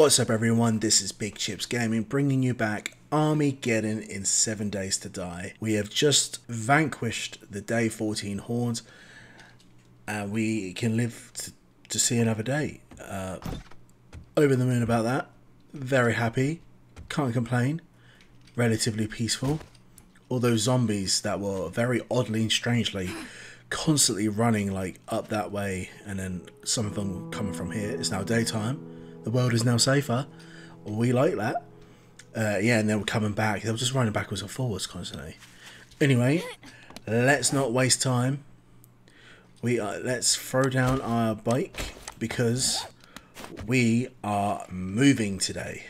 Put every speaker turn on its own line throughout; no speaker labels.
What's up everyone, this is Big Chips Gaming bringing you back Army Armageddon in 7 Days to Die. We have just vanquished the Day 14 Hordes and we can live to, to see another day. Uh, over the moon about that, very happy, can't complain, relatively peaceful. All those zombies that were very oddly and strangely constantly running like up that way and then some of them coming from here. It's now daytime the world is now safer. We like that. Uh, yeah, and they were coming back. They were just running backwards and forwards constantly. Anyway, let's not waste time. We are, let's throw down our bike because we are moving today.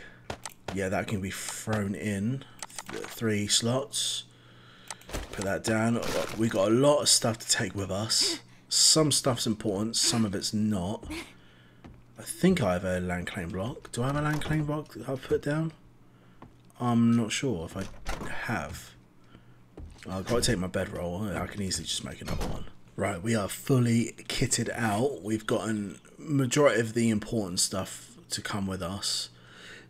Yeah, that can be thrown in. Three slots. Put that down. We got a lot of stuff to take with us. Some stuff's important, some of it's not. I think I have a land claim block. Do I have a land claim block that I've put down? I'm not sure if I have. I've got to take my bedroll. I can easily just make another one. Right, we are fully kitted out. We've gotten majority of the important stuff to come with us.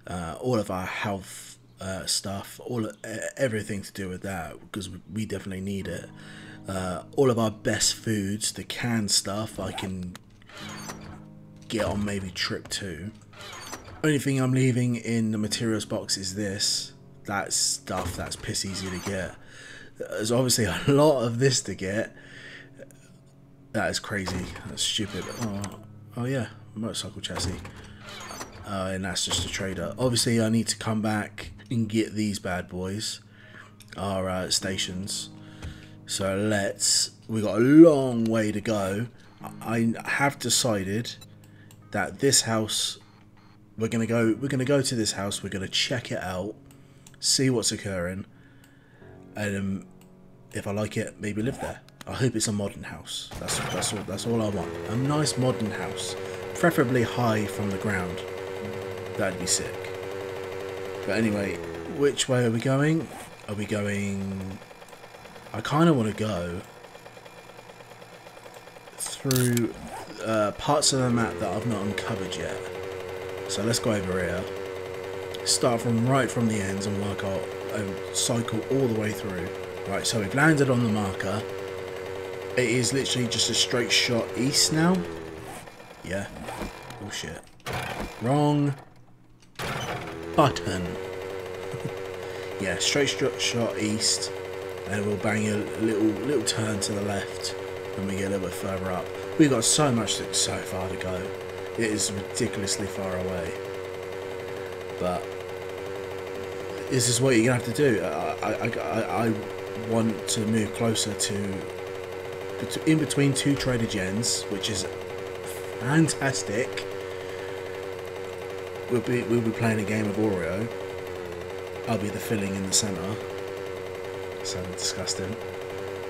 Uh, all of our health uh, stuff, all uh, everything to do with that because we definitely need it. Uh, all of our best foods, the canned stuff, I can get on maybe trip two. Only thing I'm leaving in the materials box is this. That stuff that's piss easy to get. There's obviously a lot of this to get. That is crazy. That's stupid. Oh, oh yeah, motorcycle chassis. Uh, and that's just a trader. Obviously, I need to come back and get these bad boys. Our uh, stations. So let's. We got a long way to go. I have decided that this house we're gonna go we're gonna go to this house we're gonna check it out see what's occurring and um, if I like it maybe live there. I hope it's a modern house. That's that's all that's all I want. A nice modern house preferably high from the ground. That'd be sick. But anyway which way are we going? Are we going I kind of want to go through uh, parts of the map that I've not uncovered yet. So let's go over here. Start from right from the ends and work out and cycle all the way through. Right, so we've landed on the marker. It is literally just a straight shot east now. Yeah. Oh shit. Wrong button. yeah, straight shot east. And we'll bang a little little turn to the left when we get a little bit further up. We've got so much, to, so far to go. It is ridiculously far away. But this is what you're gonna have to do. I, I, I, I want to move closer to in between two trader gens, which is fantastic. We'll be we'll be playing a game of Oreo. I'll be the filling in the centre. Sounded disgusting.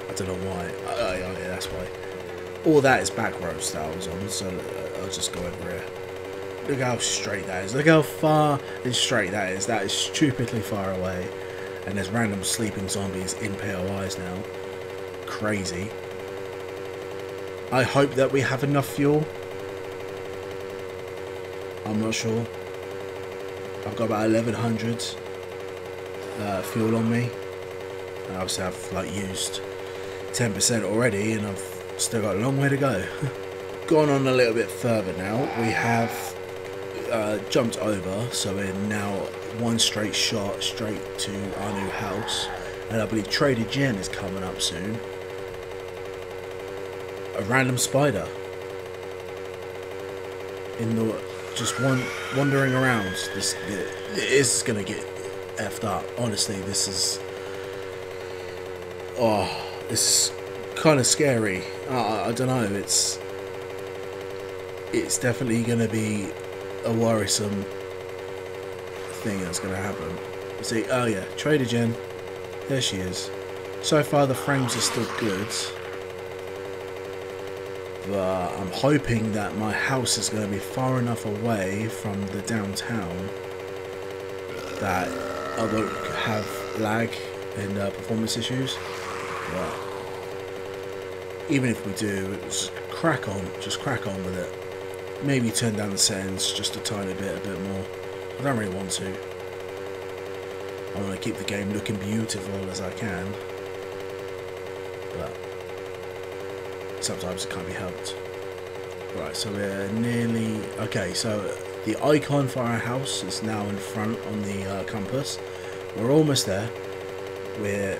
I don't know why. Oh yeah, that's why. All that is back row styles on, so I'll just go over here. Look how straight that is. Look how far and straight that is. That is stupidly far away. And there's random sleeping zombies in POIs now. Crazy. I hope that we have enough fuel. I'm not sure. I've got about 1100 uh, fuel on me. And obviously I've like used 10% already and I've Still got a long way to go. Gone on a little bit further now. We have uh, jumped over, so we're now one straight shot straight to our new house. And I believe Trader Jen is coming up soon. A random spider. In the just one wandering around. This is gonna get effed up. Honestly, this is. Oh, this kind of scary. Uh, I don't know. It's it's definitely going to be a worrisome thing that's going to happen. See, oh yeah, Trader Jen. There she is. So far, the frames are still good. But I'm hoping that my house is going to be far enough away from the downtown that I won't have lag and uh, performance issues. But even if we do, just crack on, just crack on with it. Maybe turn down the settings just a tiny bit, a bit more. I don't really want to. I want to keep the game looking beautiful as I can. But sometimes it can't be helped. Right, so we're nearly... Okay, so the icon for our house is now in front on the uh, compass. We're almost there. We're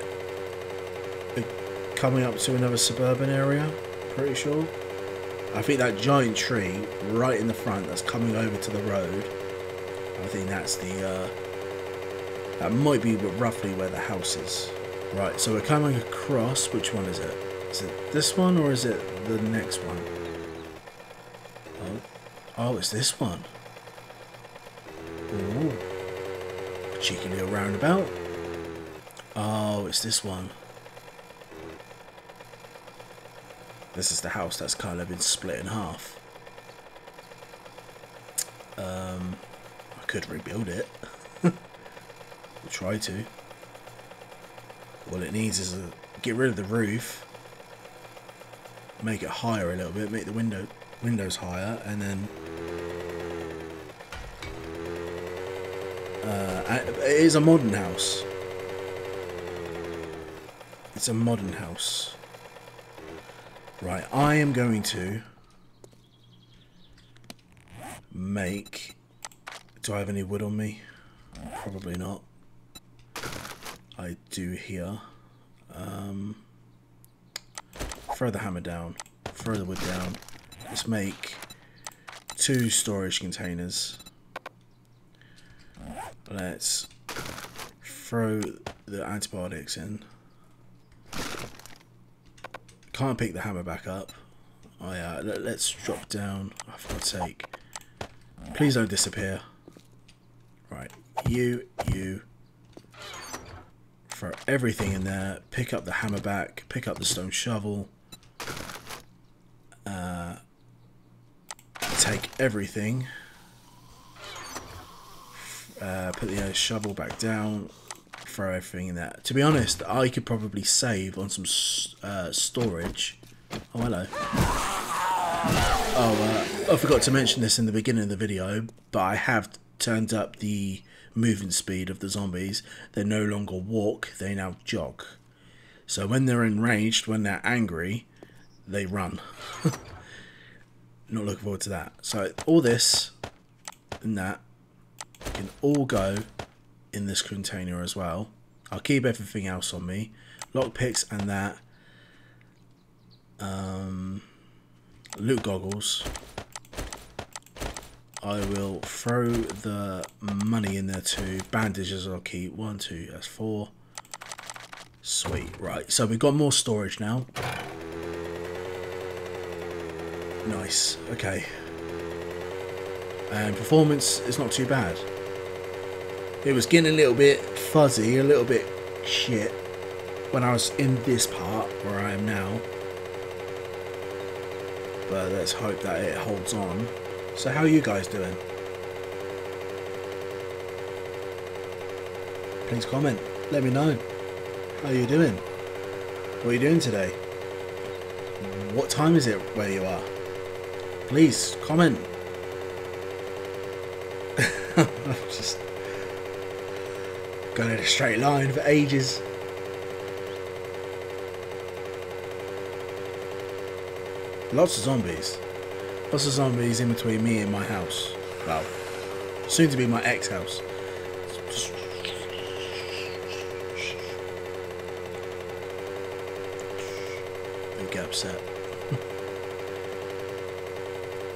coming up to another suburban area, pretty sure. I think that giant tree right in the front that's coming over to the road, I think that's the, uh, that might be roughly where the house is. Right, so we're coming across, which one is it? Is it this one or is it the next one? Oh, oh it's this one. Ooh. Cheeky little roundabout. Oh, it's this one. This is the house that's kind of been split in half. Um, I could rebuild it. we'll try to. All it needs is get rid of the roof, make it higher a little bit, make the window windows higher, and then uh, it is a modern house. It's a modern house. Right, I am going to make... Do I have any wood on me? Probably not. I do here. Um, throw the hammer down. Throw the wood down. Let's make two storage containers. Let's throw the antibiotics in. Can't pick the hammer back up. Oh yeah, let, us drop down. Oh, for God's sake. Please don't disappear. Right, you, you. Throw everything in there. Pick up the hammer back. Pick up the stone shovel. Uh, take everything. Uh, put the uh, shovel back down throw everything in that. To be honest, I could probably save on some uh, storage. Oh, hello. Oh, uh, I forgot to mention this in the beginning of the video, but I have turned up the movement speed of the zombies. They no longer walk, they now jog. So when they're enraged, when they're angry, they run. Not looking forward to that. So all this and that can all go in this container as well. I'll keep everything else on me. Lockpicks and that. Um, loot goggles. I will throw the money in there too. Bandages I'll keep. One, two, that's four. Sweet. Right, so we've got more storage now. Nice. Okay. And performance is not too bad. It was getting a little bit fuzzy, a little bit shit when I was in this part where I am now. But let's hope that it holds on. So how are you guys doing? Please comment. Let me know. How are you doing? What are you doing today? What time is it where you are? Please comment. just Going in a straight line for ages. Lots of zombies. Lots of zombies in between me and my house. Well, soon to be my ex-house. Don't get upset.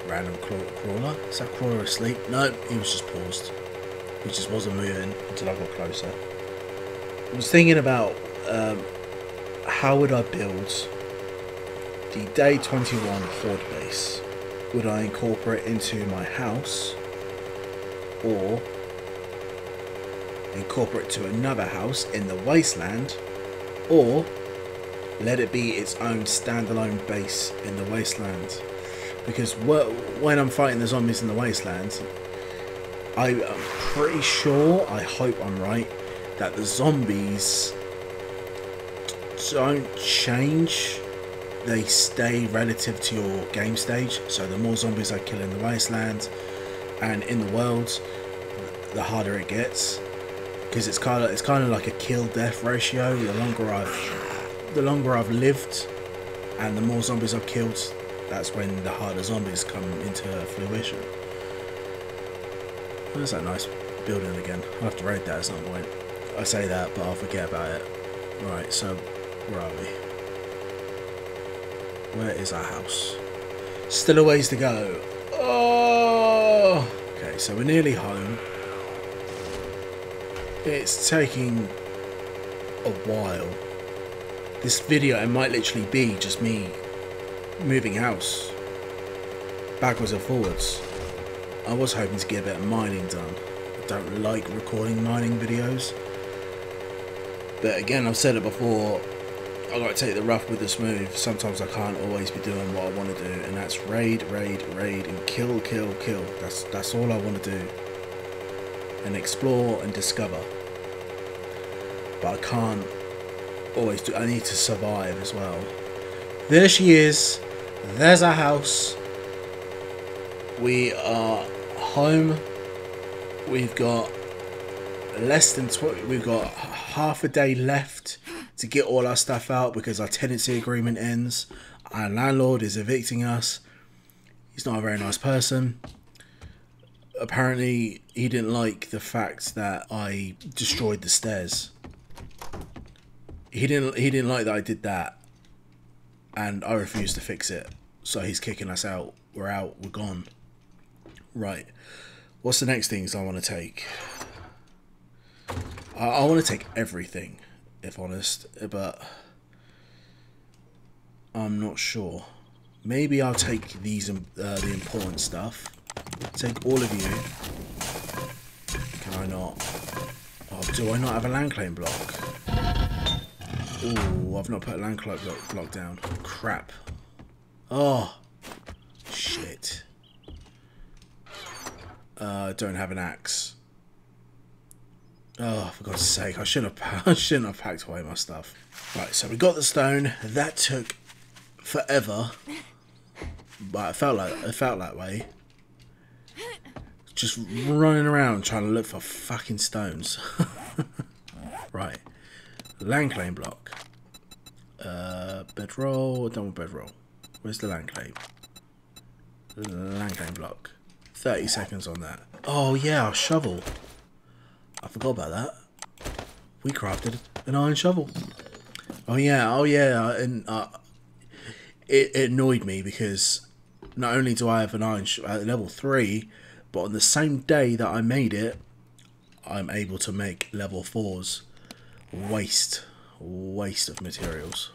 Random crawler. Is that crawler asleep? No, he was just paused. He just wasn't moving until I got closer. I was thinking about um, how would I build the day 21 horde base? Would I incorporate into my house or incorporate to another house in the wasteland or let it be its own standalone base in the wasteland because when I'm fighting the zombies in the wasteland I am pretty sure, I hope I'm right, that the zombies don't change. They stay relative to your game stage. So the more zombies I kill in the wasteland and in the world, the harder it gets because it's kind of it's kind of like a kill death ratio. The longer I've the longer I've lived, and the more zombies I've killed, that's when the harder zombies come into fruition. There's that nice building again. I'll have to raid that at some point. I say that, but I'll forget about it. Right, so where are we? Where is our house? Still a ways to go. Oh! Okay, so we're nearly home. It's taking a while. This video, it might literally be just me moving house backwards and forwards. I was hoping to get a bit of mining done. I don't like recording mining videos. But again, I've said it before, I got to take the rough with the smooth. Sometimes I can't always be doing what I want to do, and that's raid, raid, raid, and kill, kill, kill. That's that's all I want to do. And explore and discover. But I can't always do. I need to survive as well. There she is. There's our house. We are home. We've got less than 20. We've got half a day left to get all our stuff out because our tenancy agreement ends. Our landlord is evicting us. He's not a very nice person. Apparently, he didn't like the fact that I destroyed the stairs. He didn't. He didn't like that I did that, and I refused to fix it. So he's kicking us out. We're out. We're gone. Right. What's the next things I want to take? I, I want to take everything if honest, but I'm not sure. Maybe I'll take these uh, the important stuff. Take all of you. Can I not? Oh, do I not have a land claim block? Oh, I've not put a land claim block, block down. Crap. Oh, shit. Uh, don't have an axe. Oh, for God's sake! I shouldn't have. I shouldn't have packed away my stuff. Right, so we got the stone. That took forever, but it felt like it felt that way. Just running around trying to look for fucking stones. right, land claim block. Uh, bedroll. Done with bedroll. Where's the land claim? Land claim block. Thirty seconds on that. Oh yeah, our shovel. I forgot about that. We crafted an iron shovel. Oh yeah, oh yeah, and uh, it, it annoyed me because not only do I have an iron shovel at level three, but on the same day that I made it, I'm able to make level fours. Waste, waste of materials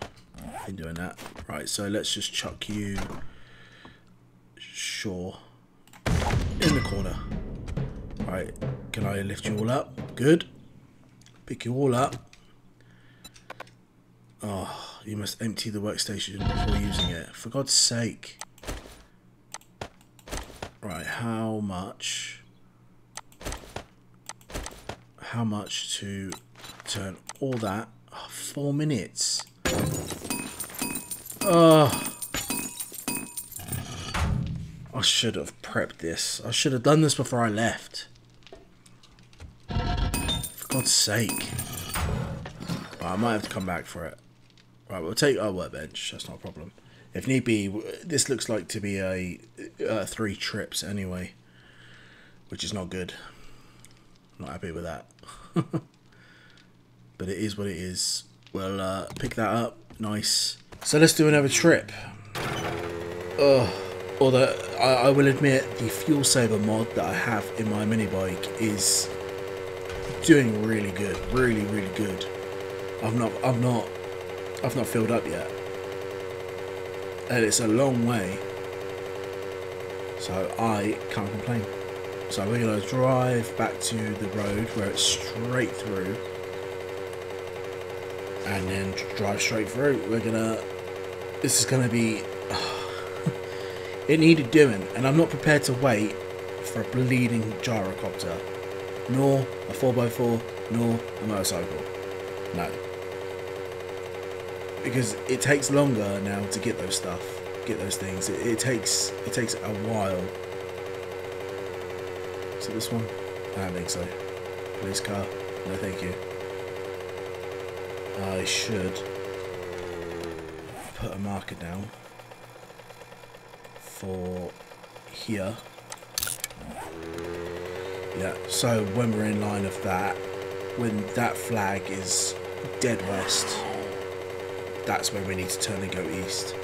in doing that. Right, so let's just chuck you. Sure, in the corner. Right, can I lift you all up? Good. Pick you all up. Oh, you must empty the workstation before using it. For God's sake. Right, how much... How much to turn all that? Oh, four minutes. Oh. I should have prepped this. I should have done this before I left. For God's sake. I might have to come back for it. Right, we'll take our workbench. That's not a problem. If need be, this looks like to be a uh, three trips anyway, which is not good. Not happy with that. but it is what it is. We'll uh, pick that up. Nice. So let's do another trip. Oh, although I, I will admit the fuel saver mod that I have in my mini bike is doing really good, really, really good. I've not, I've not, I've not filled up yet, and it's a long way. So I can't complain. So we're gonna drive back to the road where it's straight through, and then drive straight through. We're gonna. This is gonna be. It needed doing, and I'm not prepared to wait for a bleeding gyrocopter nor a 4x4, nor a motorcycle. No. Because it takes longer now to get those stuff, get those things. It, it takes it takes a while. So this one, I don't think so. Police car. No, thank you. I should put a marker down for here. Yeah, so when we're in line of that, when that flag is dead west, that's where we need to turn and go east.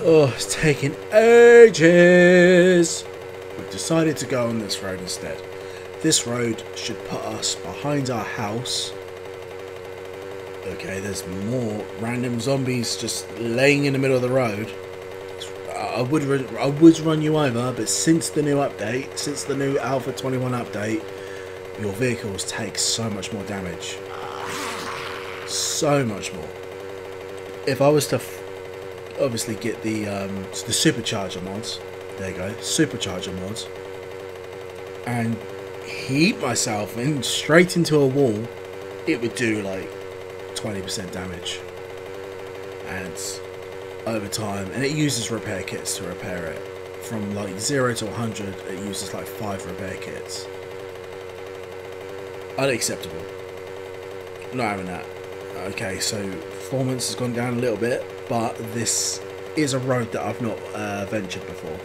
Oh, it's taking ages! We've decided to go on this road instead. This road should put us behind our house. Okay, there's more random zombies just laying in the middle of the road. I would I would run you over, but since the new update, since the new Alpha 21 update, your vehicles take so much more damage. So much more. If I was to obviously get the um, the supercharger mods, there you go, supercharger mods, and heat myself in straight into a wall, it would do like 20% damage. And over time, and it uses repair kits to repair it. From like 0 to 100, it uses like 5 repair kits. Unacceptable. Not having that. Okay, so performance has gone down a little bit, but this is a road that I've not uh, ventured before.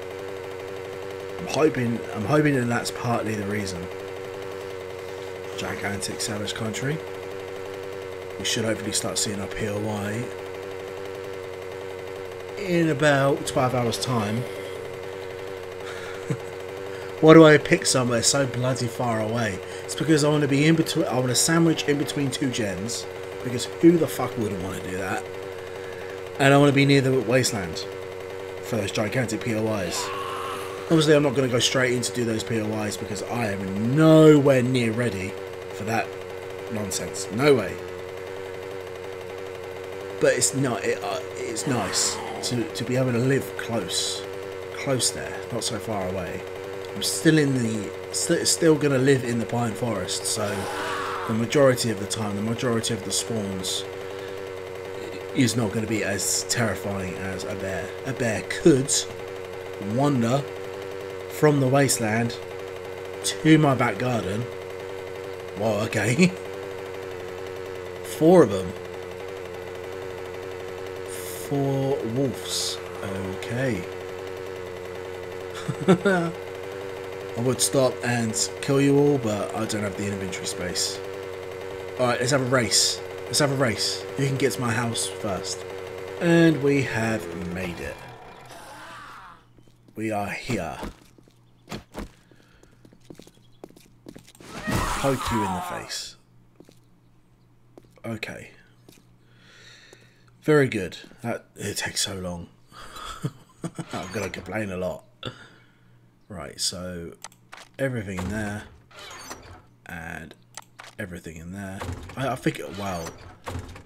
I'm hoping, I'm hoping that that's partly the reason. Gigantic Savage Country. We should hopefully start seeing our POI in about 12 hours time. Why do I pick somewhere so bloody far away? It's because I want to be in between. I want to sandwich in between two gens. Because who the fuck wouldn't want to do that? And I want to be near the wasteland for those gigantic POIs. Obviously, I'm not going to go straight in to do those POIs because I am nowhere near ready for that nonsense. No way. But it's not. It, uh, it's nice to, to be able to live close, close there, not so far away. I'm still in the, st still going to live in the pine forest, so the majority of the time, the majority of the spawns is not going to be as terrifying as a bear. A bear could wander from the wasteland to my back garden. Well, okay. Four of them for wolves. Okay. I would stop and kill you all, but I don't have the inventory space. Alright, let's have a race. Let's have a race. Who can get to my house first? And we have made it. We are here. Poke you in the face. Okay. Very good. That it takes so long. I'm gonna complain a lot. Right, so everything in there and everything in there. I, I think wow,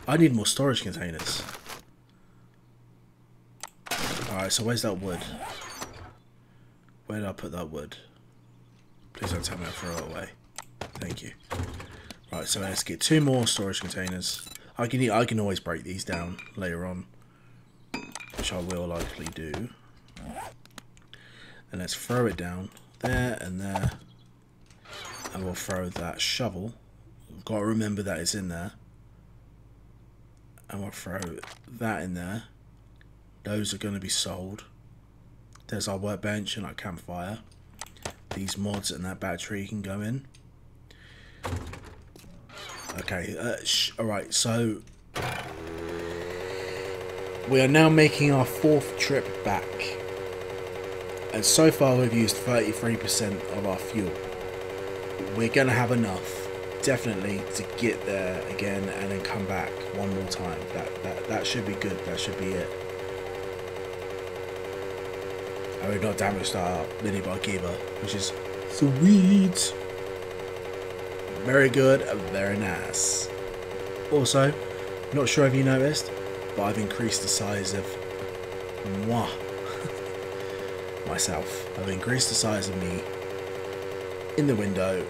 I need more storage containers. Alright, so where's that wood? Where did I put that wood? Please don't tell me I throw it away. Thank you. Right, so let's get two more storage containers. I can I can always break these down later on, which I will likely do. And let's throw it down there and there, and we'll throw that shovel. We've got to remember that it's in there, and we'll throw that in there. Those are going to be sold. There's our workbench and our campfire. These mods and that battery can go in. Okay, uh, alright, so... We are now making our fourth trip back. And so far we've used 33% of our fuel. We're going to have enough, definitely, to get there again and then come back one more time. That, that, that should be good, that should be it. And we've not damaged our mini bike either, which is sweet. Very good, very nice. Also, not sure if you noticed, but I've increased the size of moi myself. I've increased the size of me in the window.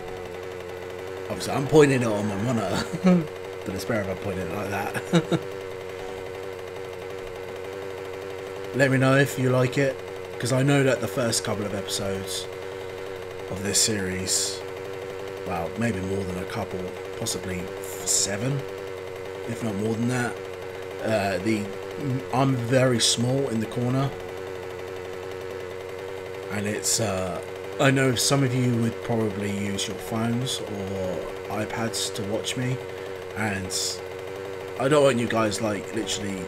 Obviously, I'm pointing it on my monitor, but it's better if I point it like that. Let me know if you like it, because I know that the first couple of episodes of this series. Well, maybe more than a couple, possibly seven, if not more than that. Uh, the I'm very small in the corner, and it's. Uh, I know some of you would probably use your phones or iPads to watch me, and I don't want you guys like literally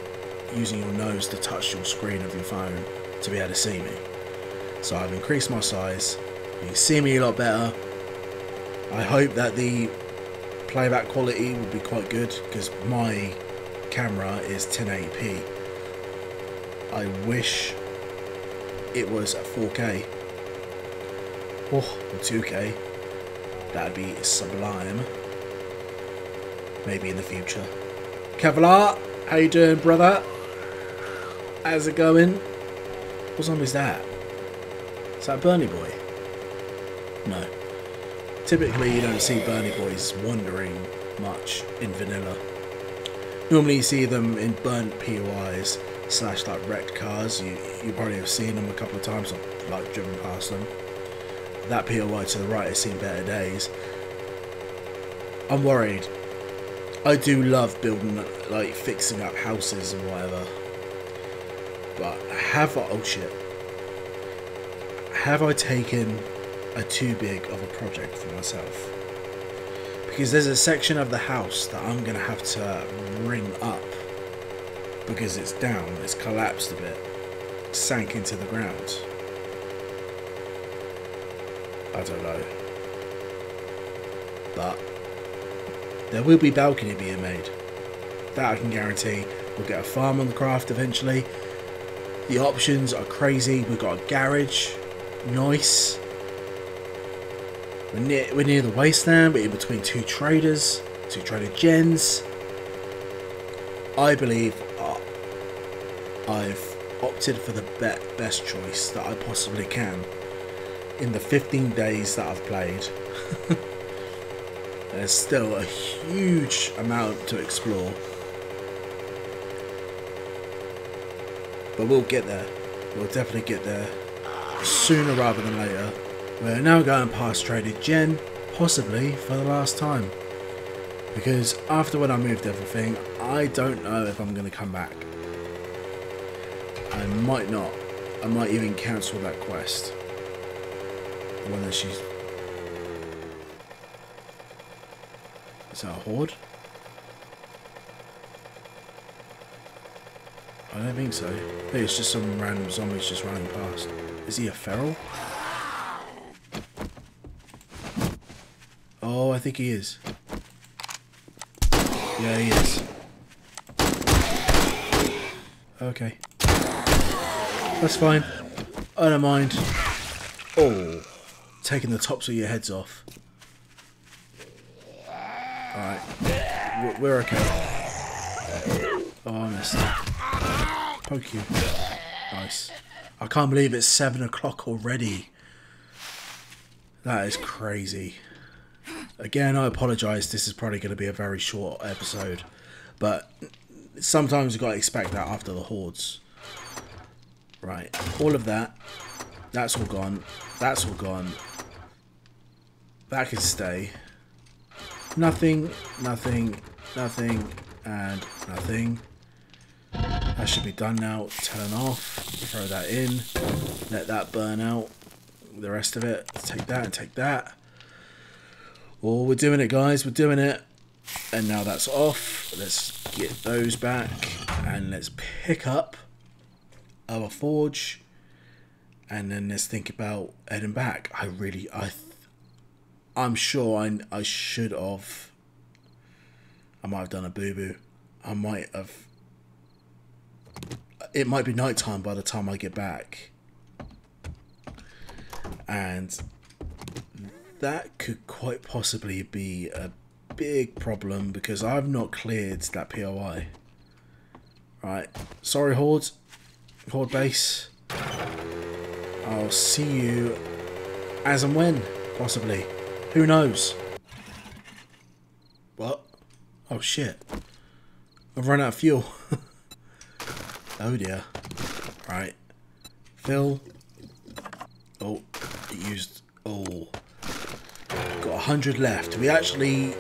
using your nose to touch your screen of your phone to be able to see me. So I've increased my size. You can see me a lot better. I hope that the playback quality will be quite good because my camera is 1080p. I wish it was at 4K oh, or 2K. That'd be sublime. Maybe in the future. Kevlar, how you doing, brother? How's it going? What zombie's that? Is that Bernie Boy? No. Typically, you don't see Bernie Boys wandering much in vanilla. Normally, you see them in burnt POIs slash like wrecked cars. You you probably have seen them a couple of times or like driven past them. That POI to the right has seen better days. I'm worried. I do love building, like fixing up houses and whatever. But have I, oh shit. Have I taken a too big of a project for myself? Because there's a section of the house that I'm going to have to ring up because it's down, it's collapsed a bit, sank into the ground. I don't know. But there will be balcony being made. That I can guarantee. We'll get a farm on the craft eventually. The options are crazy. We've got a garage. Nice. We're near, we're near the wasteland. We're in between two traders. Two trader gens. I believe uh, I've opted for the be best choice that I possibly can in the 15 days that I've played. There's still a huge amount to explore. But we'll get there. We'll definitely get there. Sooner rather than later. We're now going past Trader Jen, possibly for the last time. Because after when I moved everything, I don't know if I'm going to come back. I might not. I might even cancel that quest. Whether she's... Is that a horde? I don't think so. Hey, it's just some random zombies just running past. Is he a feral? Oh, I think he is. Yeah, he is. Okay. That's fine. I don't mind. Oh taking the tops of your heads off. Alright. We're okay. Oh, I missed. Poke you. Nice. I can't believe it's 7 o'clock already. That is crazy. Again, I apologise. This is probably going to be a very short episode. But sometimes you've got to expect that after the hordes. Right. All of that. That's all gone. That's all gone. That could stay. Nothing, nothing, nothing, and nothing. That should be done now. Turn off. Throw that in. Let that burn out. The rest of it. Take that and take that. Oh, we're doing it, guys. We're doing it. And now that's off. Let's get those back. And let's pick up our forge. And then let's think about heading back. I really, I I'm sure I, I should have. I might have done a boo boo. I might have. It might be night time by the time I get back. And that could quite possibly be a big problem because I've not cleared that POI. Right. Sorry, Horde. Horde base. I'll see you as and when, possibly. Who knows? What? Oh shit. I've run out of fuel. oh dear. Right. Fill. Oh, it used Oh. Got 100 left. We actually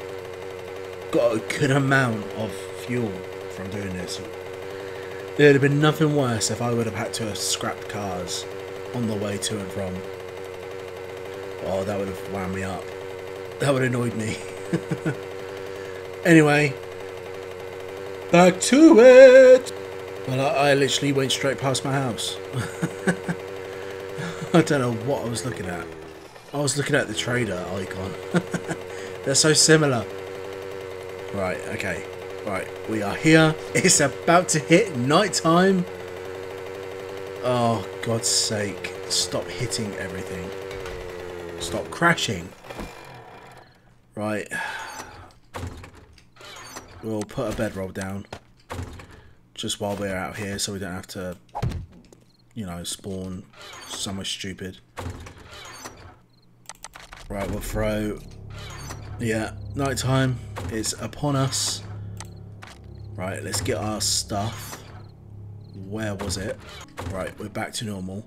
got a good amount of fuel from doing this. There'd have been nothing worse if I would have had to have scrapped cars on the way to and from. Oh, that would have wound me up. That would have annoyed me. anyway, back to it! Well, I, I literally went straight past my house. I don't know what I was looking at. I was looking at the trader icon. They're so similar. Right, okay. Right, we are here. It's about to hit night time. Oh, God's sake. Stop hitting everything. Stop crashing. Right. We'll put a bedroll down. Just while we're out here so we don't have to, you know, spawn somewhere stupid. Right, we'll throw... Yeah, night time is upon us. Right, let's get our stuff. Where was it? Right, we're back to normal.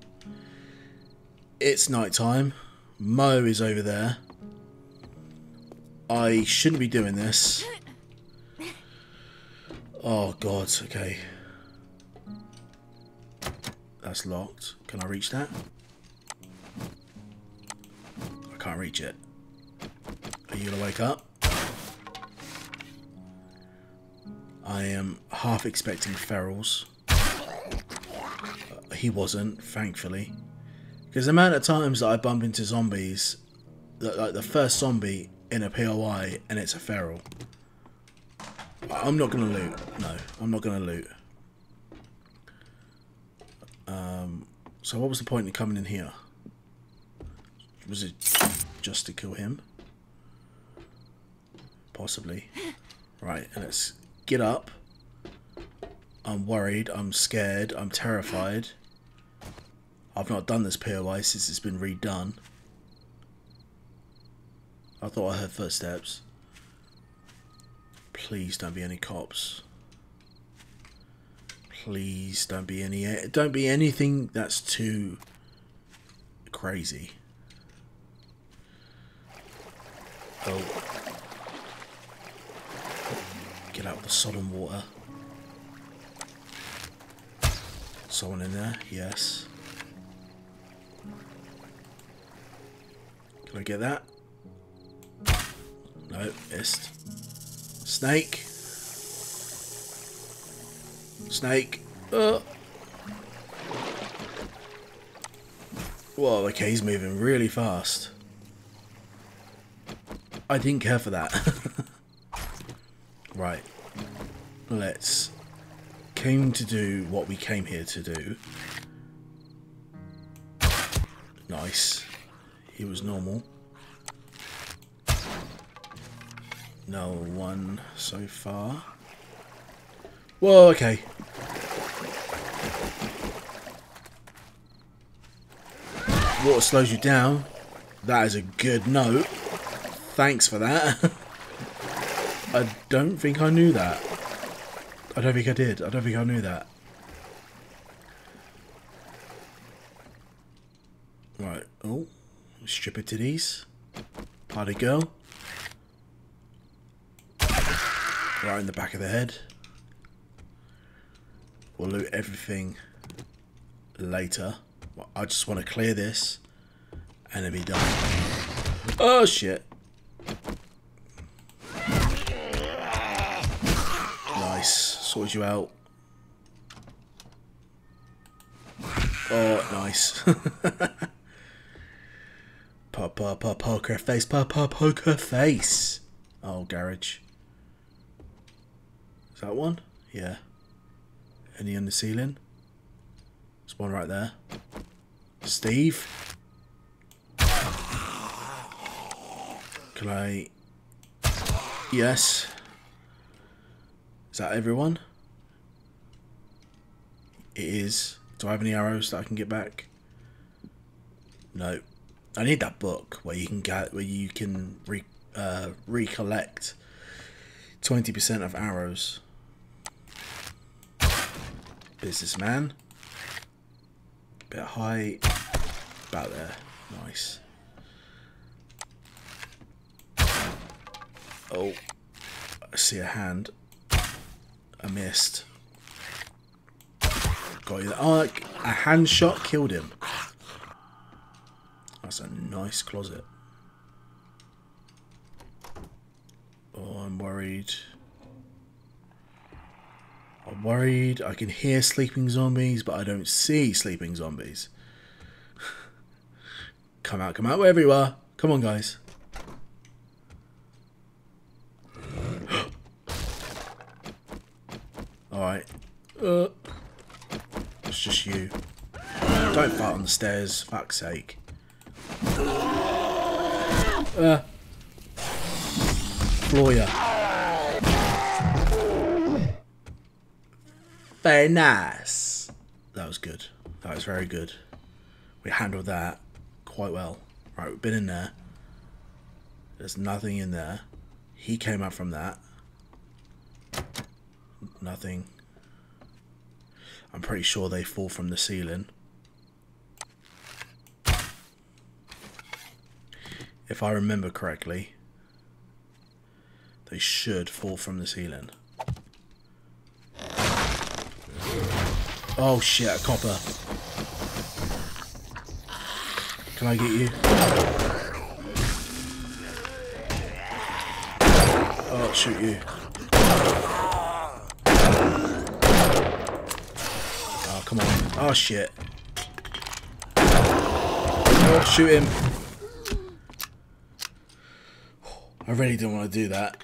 It's night time. Mo is over there. I shouldn't be doing this. Oh god, okay. That's locked. Can I reach that? Can't reach it. Are you gonna wake up? I am half expecting ferals. Uh, he wasn't, thankfully. Because the amount of times that I bump into zombies, like the first zombie in a POI and it's a feral. I'm not going to loot. No, I'm not going to loot. Um, so what was the point in coming in here? Was it just to kill him? Possibly. Right, let's get up. I'm worried, I'm scared, I'm terrified. I've not done this POI since it's been redone. I thought I heard footsteps. Please don't be any cops. Please don't be any don't be anything that's too crazy. Oh. Get out of the solemn water. Someone in there? Yes. Can I get that? No, missed. Snake. Snake. Uh. Whoa, okay, he's moving really fast. I didn't care for that. right. Let's... Came to do what we came here to do. Nice. He was normal. No one so far. Well, okay. Water slows you down. That is a good note. Thanks for that. I don't think I knew that. I don't think I did. I don't think I knew that. Right. Oh. Stripper titties. Party girl. Right in the back of the head. We'll loot everything later. I just want to clear this and then be done. Oh shit. Sort you out. Oh, nice. Papa, papa, poker face, papa, poker face. Oh, garage Is that one? Yeah. Any on the ceiling? There's one right there. Steve? Can I... Yes. Is that everyone? It is. Do I have any arrows that I can get back? No. I need that book where you can get where you can re, uh, recollect twenty percent of arrows. Businessman. Bit high. About there. Nice. Oh, I see a hand. I missed. Got you. Oh, a hand shot killed him. That's a nice closet. Oh, I'm worried. I'm worried. I can hear sleeping zombies, but I don't see sleeping zombies. come out, come out wherever you are. Come on, guys. Alright. Uh, it's just you. Don't fight on the stairs, fuck's sake. Uh, ya. Very nice. That was good. That was very good. We handled that quite well. Right, we've been in there. There's nothing in there. He came out from that. Nothing. I'm pretty sure they fall from the ceiling. If I remember correctly, they should fall from the ceiling. Oh shit, copper. Can I get you? Oh, shoot you. Oh, come on. Oh, shit. Oh, shoot him. I really didn't want to do that.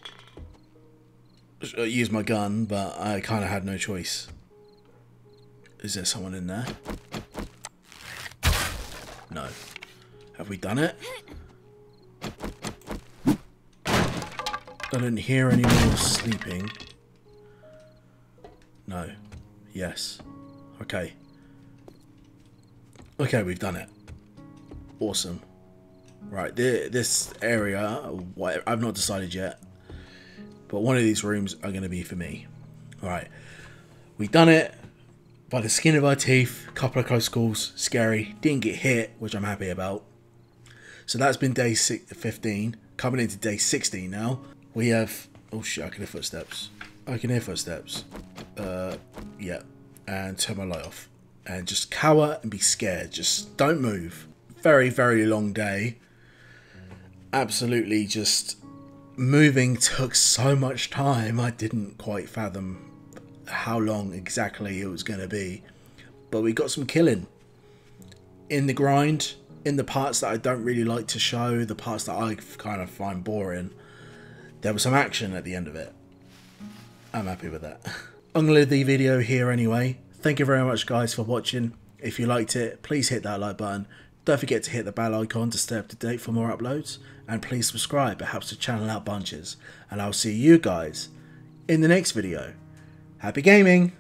Uh, use my gun, but I kind of had no choice. Is there someone in there? No. Have we done it? I didn't hear any more sleeping. No. Yes. Okay. Okay, we've done it. Awesome. Right, this area, I've not decided yet, but one of these rooms are going to be for me. Alright, we've done it by the skin of our teeth, couple of close calls, scary, didn't get hit, which I'm happy about. So that's been day 15. Coming into day 16 now. We have... Oh shit, I can hear footsteps. I can hear footsteps. Uh, yeah. And turn my light off. And just cower and be scared. Just don't move. Very, very long day. Absolutely just... Moving took so much time. I didn't quite fathom how long exactly it was going to be. But we got some killing. In the grind, in the parts that I don't really like to show, the parts that I kind of find boring, there was some action at the end of it. I'm happy with that. I'm going to leave the video here anyway. Thank you very much guys for watching. If you liked it, please hit that like button. Don't forget to hit the bell icon to stay up to date for more uploads. And please subscribe, it helps the channel out bunches. And I'll see you guys in the next video. Happy gaming!